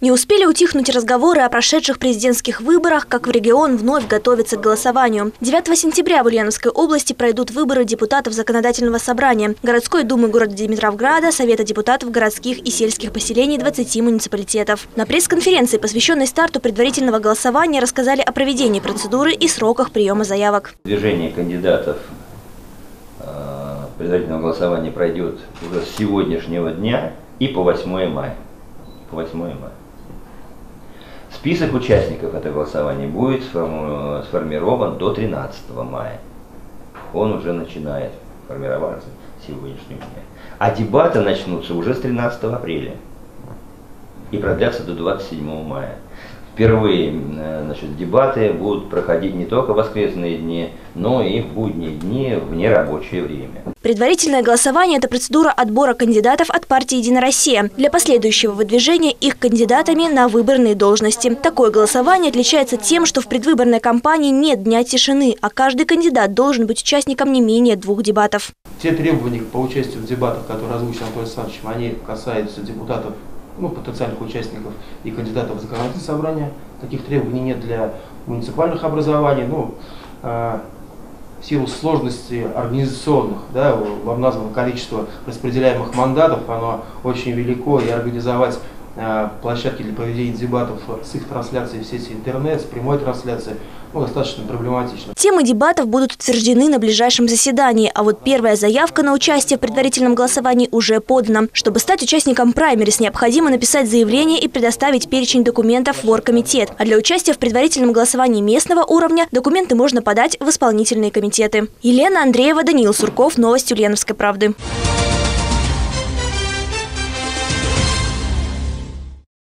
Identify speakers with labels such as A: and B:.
A: Не успели утихнуть разговоры о прошедших президентских выборах, как в регион вновь готовится к голосованию. 9 сентября в Ульяновской области пройдут выборы депутатов Законодательного собрания, городской думы города Димитровграда, Совета депутатов городских и сельских поселений 20 муниципалитетов. На пресс-конференции, посвященной старту предварительного голосования, рассказали о проведении процедуры и сроках приема заявок.
B: Движение кандидатов э, предварительного голосования пройдет уже с сегодняшнего дня и по 8 мая. По 8 мая. Список участников этого голосования будет сформирован до 13 мая. Он уже начинает формироваться сегодняшнего дня. А дебаты начнутся уже с 13 апреля и продлятся до 27 мая впервые э, значит, дебаты будут проходить не только в воскресные дни, но и в будние дни в нерабочее время.
A: Предварительное голосование – это процедура отбора кандидатов от партии «Единая Россия» для последующего выдвижения их кандидатами на выборные должности. Такое голосование отличается тем, что в предвыборной кампании нет дня тишины, а каждый кандидат должен быть участником не менее двух дебатов.
C: Те требования по участию в дебатах, которые озвучил Анатолий Александрович, они касаются депутатов ну, потенциальных участников и кандидатов в законодательное собрание. Таких требований нет для муниципальных образований. Ну, э, в силу сложности организационных, да, вам названо количество распределяемых мандатов, оно очень велико, и организовать площадки для проведения дебатов с их трансляцией в сети интернет, с прямой трансляцией, ну, достаточно проблематично.
A: Темы дебатов будут утверждены на ближайшем заседании, а вот первая заявка на участие в предварительном голосовании уже подана. Чтобы стать участником праймерис, необходимо написать заявление и предоставить перечень документов в оргкомитет. А для участия в предварительном голосовании местного уровня документы можно подать в исполнительные комитеты. Елена Андреева, Даниил Сурков, Новости Ульяновской правды.